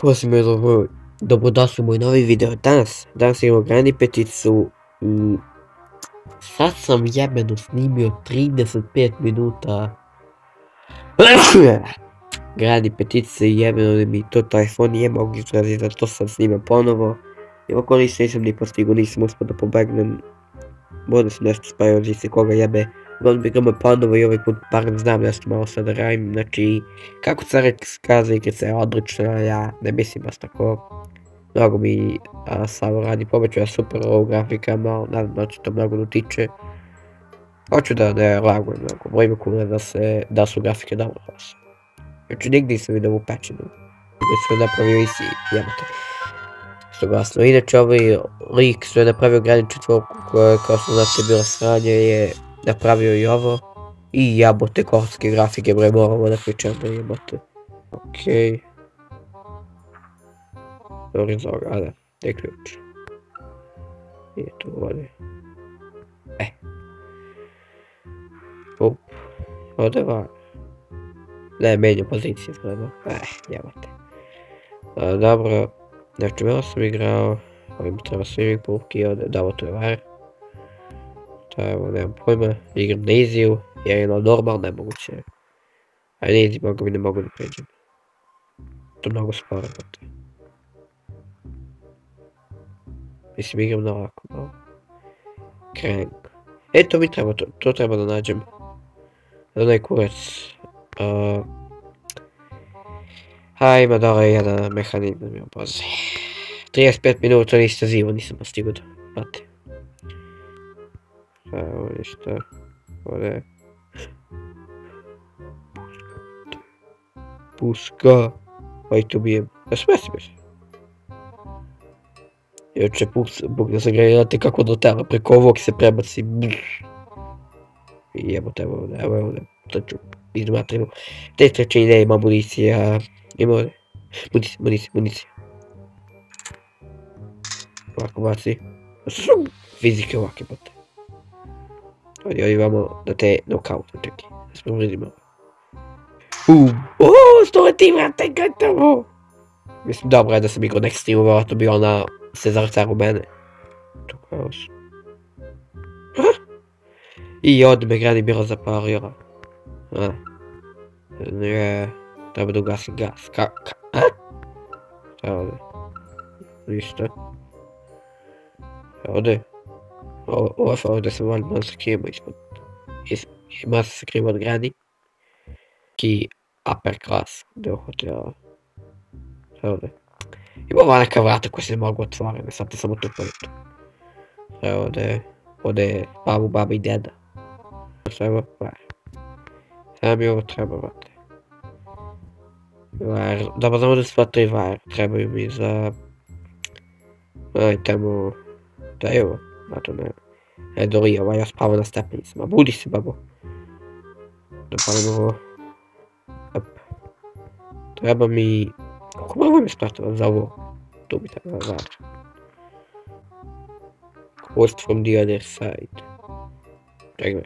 Pozdrav dobro, dobrodošli u moj novi video. Danas, danas imamo grani peticu i sad sam jebeno snimio 35 minuta grani petice i jebeno mi to telefon nije mogu izraziti, zato sam snimio ponovo. I ovako nisam, nisam ni postigo, nisam uspio da pobegnem. Možda sam nešto spavio, se koga jebe. Igramo ponovo i ovaj put barem znam nešto malo sad da radim, znači kako Carek kaže igrica je odlična, ja ne mislim baš tako. Mnogo mi a, samo radi pobeću, ja super ovo grafikama, nadam da će to mnogo dotiče. Hoću da ne lagujem mnogo, mojim kule da se, da su grafike dobro loše. Znači nigdje nisam vidio u pečinu. Gdje su napravio isi, jebate. Suglasno, inače ovaj lik što je napravio grani četvorku koja kao što znate bila sranje je napravio i ovo. I jabote korske grafike, bre, moramo da pričamo jabote. Okej. Dobro za ovoga, da, gdje je ključ? Nije tu ovdje. E. Up. Ovdje van. Ne, menju poziciju izgleda. Eh, jebote. Dobro. Znači, malo sam igrao. Ovim treba swimming pool, i ovdje, da, ovo to je var. Je ovo, nemam pojma. Igram na easy jer je na normal nemoguće. A na easy mogu mi ne mogu da pređem. To mnogo sporo, brate. Mislim, igram na ovako, malo. Crank. E, to mi treba, to, to treba da nađem. Onaj kurac. Uh, a ima dole jedan mehanizam, mi bože. 35 minuta niste zivo, nisam postigao da, brate. Evo ništa. Ovdje. Puska. Aj tu smesi mi se. Juče pus, bog da gledate kako do tela, preko ovog se prebaci. I evo te ovdje, evo ovdje. Trču, izmatrimo. Te treće ideje ima municija. Ima ovdje. Municija, municija, municija. Ovako baci. Fizike ovake bote. Ovdje imamo da te nokauta, čekaj. Da smo vidimo. Uuu, ooo, stoleti vrate, gotovo! Mislim, dobro je da sam igrao next streamu, vjerojatno bi ona se zarcar u mene. To kaos. I od me grani bilo zapario. A. Ne, treba da ugasim gas. Ka, ka, a? Šta ovdje? Ništa. Ovdje. Je ovdje se valjda malo sakrijemo ispod. Ima se sakrijemo od grani. Ki upper class. Gdje hotela. Šta ovdje? Ima ova neka vrata koja se ne mogu otvoriti, sad samo tu politu. Šta je ovdje? Je babu, baba i deda. Ovo? Var. Šta mi ovo treba, vrate? Var, dobro znamo da sva tri var trebaju mi za... Aj, tamo... Da je ovo? A to ne... E, Dori, ovaj ja spavao na stepenicama. Budi se, babo. Palim ovo. Op. Treba mi... Koliko mogu mi spratova za ovo? Tu bi treba var. Host from the other side. Čekaj.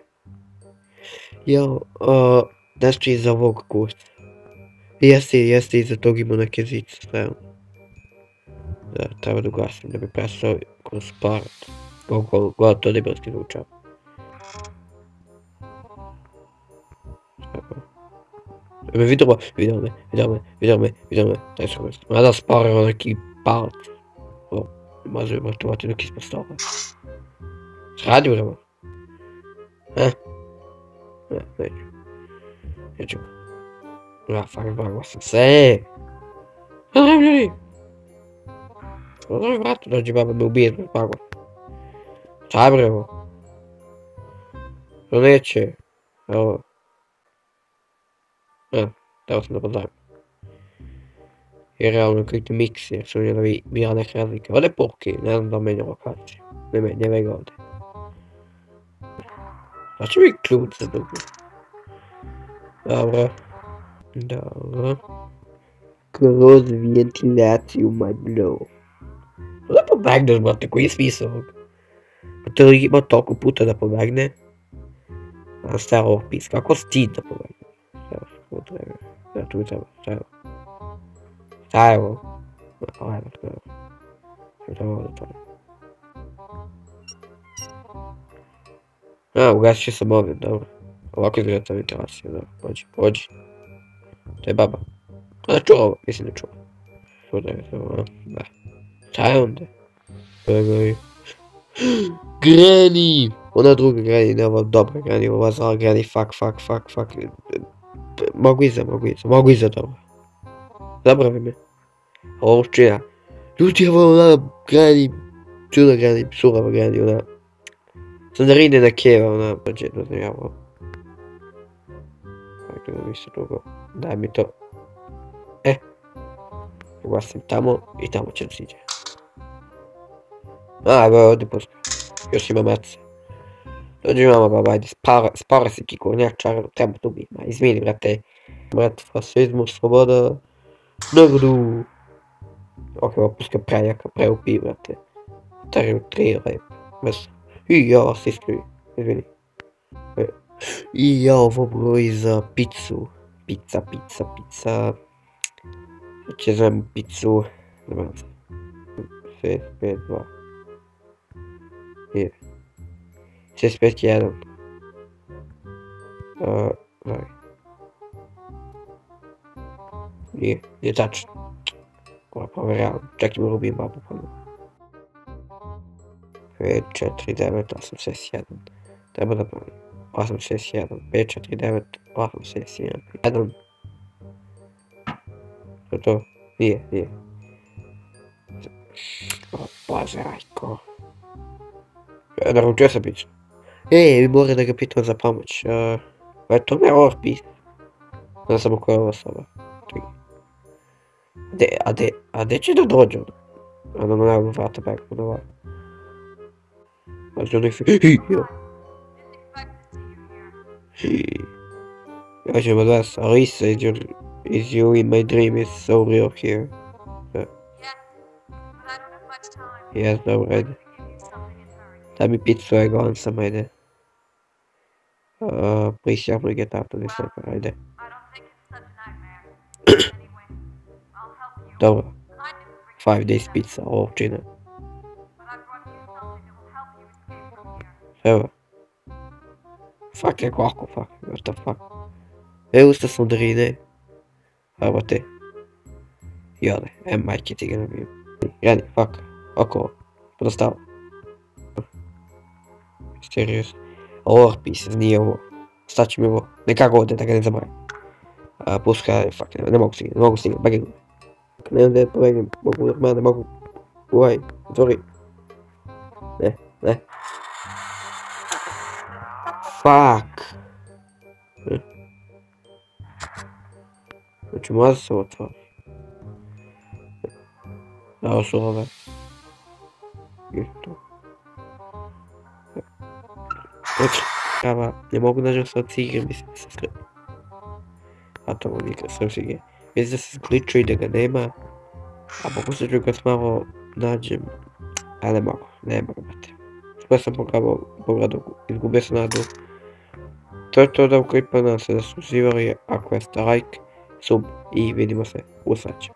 Jo, uh, nešto iza ovog kusta. Jeste, jeste, iza tog ima neke zice, stavno. Da, treba da ugasim da bi prestao kroz parat. Koliko god to debilski zvučao. Me vidio me, vidio me, vidio me, vidio me, vidio me, daj se mjesto. Mada sparao neki palac. O, može vrtovati neki ispod stola. Sradi vrema. E? Ne, neću. Neću. Ja, fucking blago sam se. Pozdrav ljudi. Pozdrav bratu, dođi baba me ubije zbog blago. Šta bre ovo? To neće. Evo. E, teo sam da pozdravim. I realno klikni mix jer su mi bila neka razlika. Ovdje je porki, ne znam da menja lokaciju. Ne menja, ne ga ovdje. Znači mi ključ za dugo. Dobro. Dobro. Kroz ventilaciju maglo. Da pobegneš, brate, koji je smisao ovog? Pa to ima toliko puta da pobegne. A šta je ovo pis? Kako stid da pobegne? Šta je ovo treba? Ja tu treba, šta je ovo? Šta je ovo? Ajde, dobro. Što ovo da to? A, ugasit ću sam ovdje, dobro. Ovako izgleda ta ventilacija, dobro. Pođi, pođi. To je baba. A čuo ovo, mislim da čuo. Čuo da je to, a? Da. Šta je onda? Pegaj. Granny! Ona druga Granny, ne ova dobra Granny, ova zla Granny, fuck, fuck, fuck, fuck. Mogu iza, mogu iza, mogu iza dobro. Zabravi me. Ovo čija. Ljudi, evo ona Granny, čudna Granny, surava Granny, ona. Sam da na keva, ona, ja ovo. Dakle, da ništa drugo. Daj mi to. E. Ugasim tamo i tamo će da siđe. A, evo ovdje postoji. Još ima mace. Dođi mama baba, ajde, spara, spara si ti kornjačar, treba tu biti, ma, izvini, brate. Brate, fasizmu, sloboda, narodu. Ok, ovo puska prejaka, preupi, brate. Stari u tri, rep, bez. I ja, se iskrivi, izvini. E. I ja, ovo broji za picu. Pizza, pizza, pizza. Će zovem picu. Nema. 6, 5, 2. Je. 6, 5, 1. Uh, daj. Nije, nije tačno. Ovo provjeravam. Čekaj, moram ubim babu ponovno. 5, 4, 9, 8, 6, 1. Treba da pravim. 8, 6, 1. 5, 4, 9, 8, 6, 1. 1. To je to? Nije, nije. O Bože, Rajko. E, Naručio sam piću. E, vi mora da ga pitam za pomoć. Uh, eto me Orpis. Ne znam koja je ova osoba. Čekaj. De, a de, a de će da dođe? A da mu nema vrata back od ova. A što nek se... Hi, jo. Hi. Ja ću od vas, Alisa is your, is you in my dream is so real here. Yes, but I don't have much time. Yes, dobro, I Daj mi pizzu, ego, on sam, ajde. Uh, please help me get out of this sucker, ajde. Dobro, Kind of bring five you days back, pizza, ovčina. Evo. Fuck, je kako, fuck, what the fuck. E, usta sam drine. Evo te. Jale, e, majke ti ga nabijem. Rani, fuck, oko, podostalo. Serious. Ovo pis, nije ovo. Staći mi ovo, nekako ovdje da ga ne zaboravim. A, puska, fuck, ne, ne mogu stignut, ne mogu stignut, bagaj. Ne znam da je pobegnem, mogu normalno, ne mogu. Uvaj, otvori. Ne, ne. Fuck. E. Znači, možda se otvori. Evo su ove. I Znači, kava, ne mogu nađem sad cigre, mislim da se skre... A to mi nikad sam sige. Mislim da se skliču i da ga nema. A pokušat ću ga malo nađem. A ne mogu, ne mogu, brate. Sve sam pogledao, pogledao, izgubio sam nadu. To je to da ukoliko nam se da su uživali, ako jeste like, sub i vidimo se u sledećem.